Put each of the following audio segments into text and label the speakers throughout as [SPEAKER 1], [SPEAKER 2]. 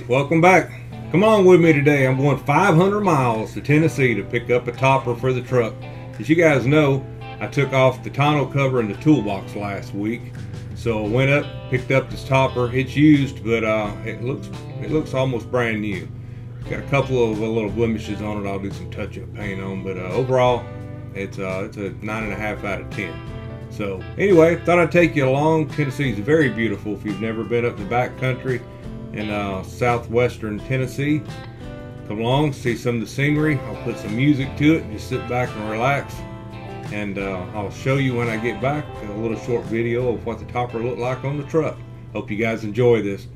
[SPEAKER 1] welcome back. Come on with me today. I'm going 500 miles to Tennessee to pick up a topper for the truck. As you guys know, I took off the tonneau cover and the toolbox last week. So I went up, picked up this topper. It's used, but uh, it looks it looks almost brand new. Got a couple of uh, little blemishes on it. I'll do some touch-up paint on, but uh, overall, it's uh, it's a nine and a half out of ten. So anyway, thought I'd take you along. Tennessee's very beautiful if you've never been up the back country in uh, southwestern Tennessee. Come along, see some of the scenery. I'll put some music to it. Just sit back and relax. And uh, I'll show you when I get back a little short video of what the topper looked like on the truck. Hope you guys enjoy this.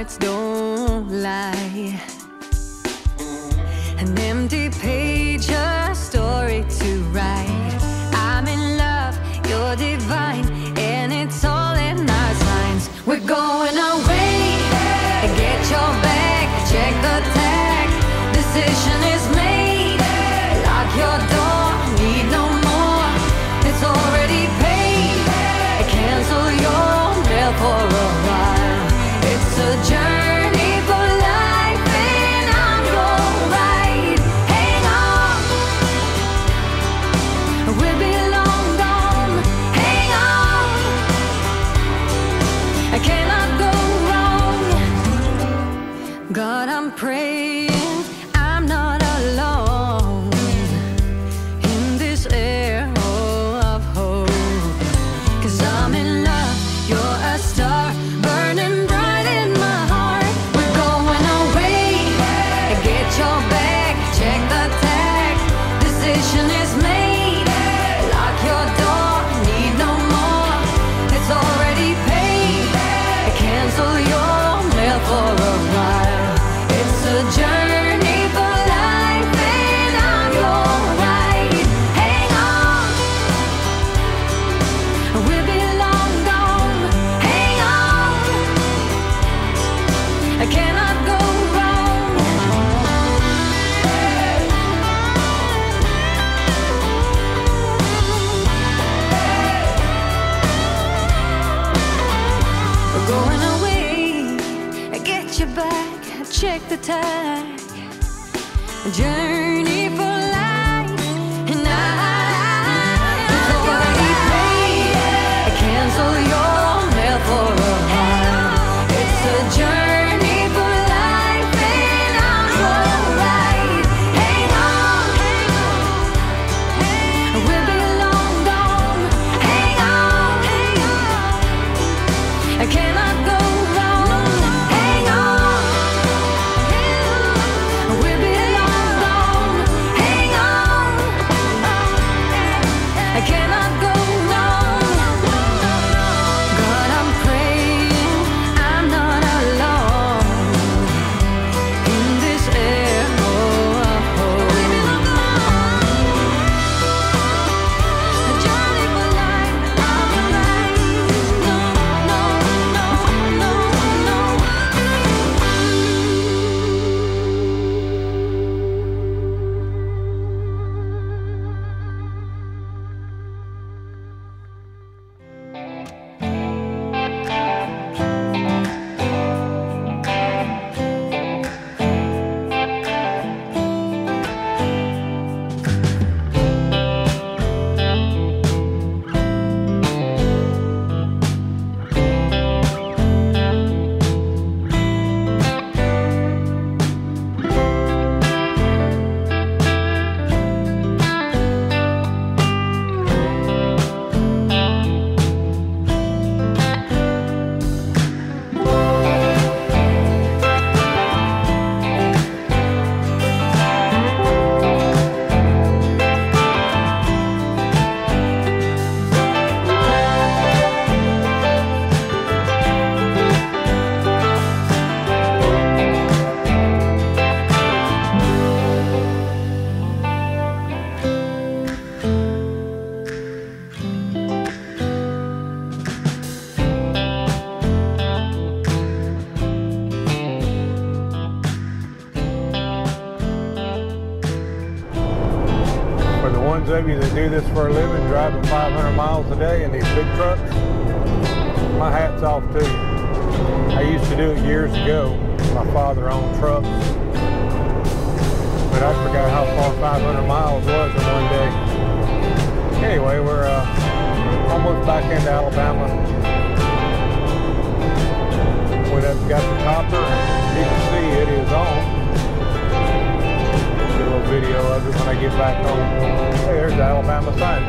[SPEAKER 2] Hearts don't lie. An empty page, Tag. Journey of you
[SPEAKER 3] that do this for a living, driving 500 miles a day in these big trucks, my hat's off to you. I used to do it years ago. My father owned trucks. But I forgot how far 500 miles was in one day. Anyway, we're uh, almost back into Alabama. Up, got the topper, and you can see it is on video of it when I get back home. Hey, there's the Alabama sign.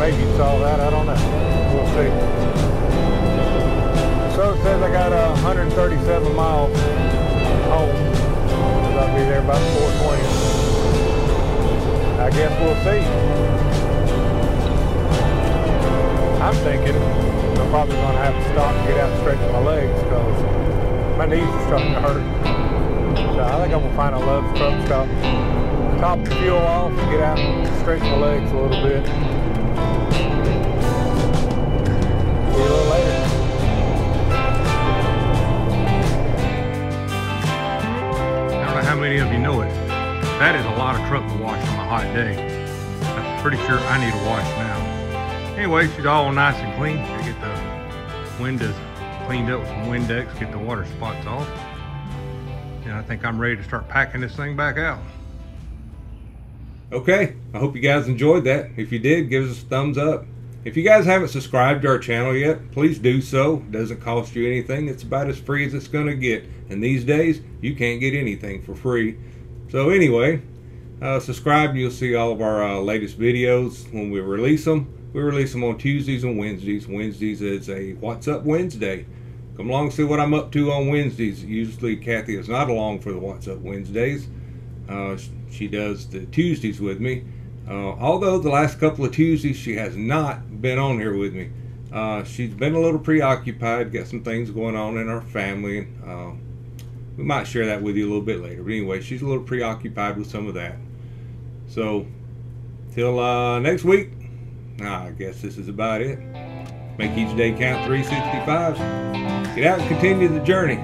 [SPEAKER 3] Maybe you saw that. I don't know. We'll see. So it says I got uh, 137 miles home. I'll be there about 420. I guess we'll see. I'm thinking I'm probably going to have to stop and get out and stretch my legs because my knees are starting to hurt. So I think I'm going to find a Love's truck stop, top the fuel off, and get out and stretch my legs a little bit.
[SPEAKER 1] Pretty sure I need a wash now. Anyway, she's all nice and clean. I get the windows cleaned up with some Windex, get the water spots off. And I think I'm ready to start packing this thing back out. Okay, I hope you guys enjoyed that. If you did, give us a thumbs up. If you guys haven't subscribed to our channel yet, please do so. It doesn't cost you anything. It's about as free as it's going to get. And these days, you can't get anything for free. So anyway, uh, subscribe and you'll see all of our uh, latest videos when we release them. We release them on Tuesdays and Wednesdays. Wednesdays is a What's Up Wednesday. Come along and see what I'm up to on Wednesdays. Usually Kathy is not along for the What's Up Wednesdays. Uh, she does the Tuesdays with me. Uh, although the last couple of Tuesdays she has not been on here with me. Uh, she's been a little preoccupied, got some things going on in our family. Uh, we might share that with you a little bit later. But anyway, she's a little preoccupied with some of that. So, till uh, next week, I guess this is about it. Make each day count 365. Get out and continue the journey.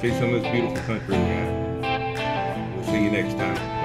[SPEAKER 1] See some of this beautiful country we have. We'll see you next time.